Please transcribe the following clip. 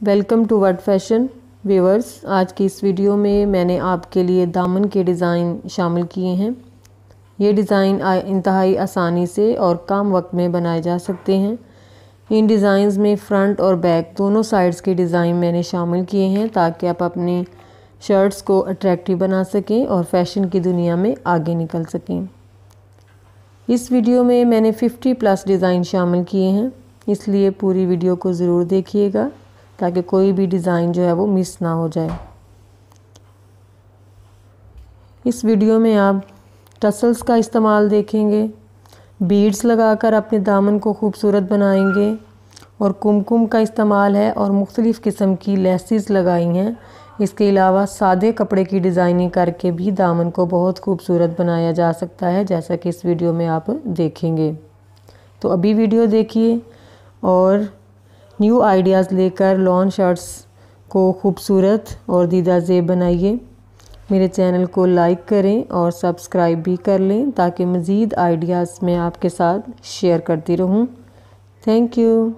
Welcome to world fashion viewers آج کی اس video میں میں نے آپ کے لیے دامن کے ڈیزائن شامل کیے ہیں۔ یہ ڈیزائن انتہائی آسانی سے اور کم وقت میں بنائے جا سکتے ہیں۔ ان ڈیزائنز میں فرنٹ اور بیک دونوں سائڈز کے ڈیزائن میں نے شامل کیے ہیں تاکہ آپ اپنی شرٹس کو اٹریکٹیو بنا سکیں اور فیشن کی دنیا میں آگے نکل سکیں۔ اس ویڈیو میں میں نے ففٹی پلس ڈیزائن شامل کیے ہیں۔ اس لیے پوری ویڈیو کو ضرور دیکھیے گا۔ تاکہ کوئی بھی ڈیزائن جو ہے وہ مس نہ ہو جائے۔ اس ویڈیو میں آپ ٹسلز کا استعمال دیکھیں گے، بیڈز لگا کر اپنے دامن کو خوبصورت بنائیں گے اور کم کا استعمال ہے اور مختلف قسم کی لیسز لگائی ہیں۔ اس کے علاوہ سادے کپڑے کی ڈیزائننگ کر کے بھی دامن کو بہت خوبصورت بنایا جا سکتا ہے، جیسا کہ اس ویڈیو میں آپ دیکھیں گے۔ تو ابھی ویڈیو دیکھیے اور نیو آئیڈیاز لے کر لان شارٹس کو خوبصورت اور دیدہ زیب بنائیے۔ میرے چینل کو لائک کریں اور سبسکرائب بھی کر لیں تاکہ مزید آئیڈیاز میں آپ کے ساتھ شیئر کرتی رہوں۔ Thank you.